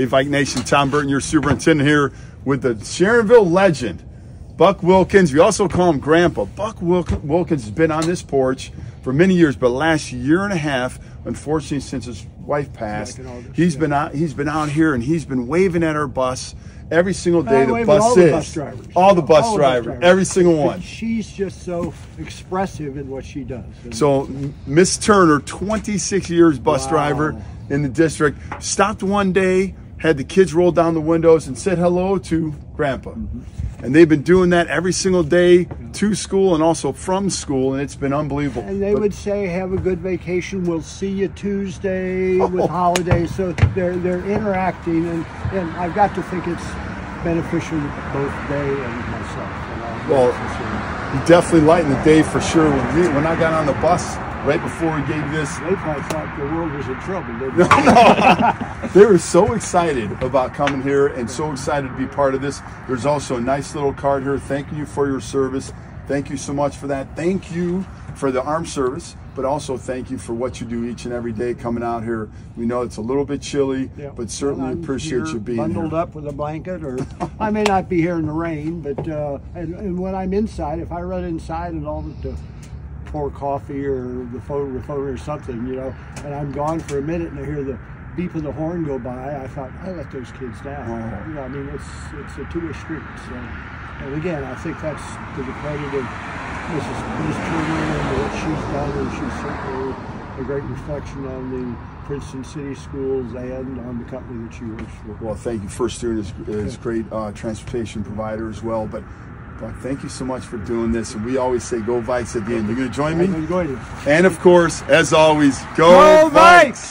Hey, Vike Nation, Tom Burton, your superintendent here with the Sharonville legend, Buck Wilkins. We also call him Grandpa. Buck Wilkins has been on this porch for many years, but last year and a half, unfortunately, since his wife passed, he's been out. He's been out here and he's been waving at our bus every single day. The bus all is the bus drivers, all the bus, all drivers, bus drivers, every single one. She's just so expressive in what she does. So Miss Turner, 26 years bus wow. driver in the district, stopped one day, had the kids roll down the windows and said hello to Grandpa. Mm-hmm and they've been doing that every single day to school and also from school, and it's been unbelievable. And they but, would say, "Have a good vacation. We'll see you Tuesday oh. with holidays." So they're they're interacting, and, and I've got to think it's beneficial both they and myself. well, you definitely lighten the day for sure. When, we, when I got on the bus right before we gave this. They probably thought the world was in trouble, didn't they? no, they were so excited about coming here and so excited to be part of this. There's also a nice little card here. Thank you for your service. Thank you so much for that. Thank you for the armed service, but also thank you for what you do each and every day coming out here. We know it's a little bit chilly, yeah. but certainly appreciate you being bundled here. up with a blanket, or I may not be here in the rain, but uh, and, and, when I'm inside, if I run inside and all the pour coffee or the phone, the phone or something, you know, and I'm gone for a minute and I hear the beep of the horn go by, I thought, I let those kids down. Oh. You know, I mean, it's it's a two-way street. So, and again, I think that's to the credit of Mrs. Ms. Turner and what she's done, and she's certainly a great reflection on the Princeton City Schools and on the company that she works for. Well, thank you. First Student is, is great uh, transportation provider as well, but Thank you so much for doing this. And we always say go Vikes at the end. You are going to join me? I'm going to. And of course, as always, go, go Vikes!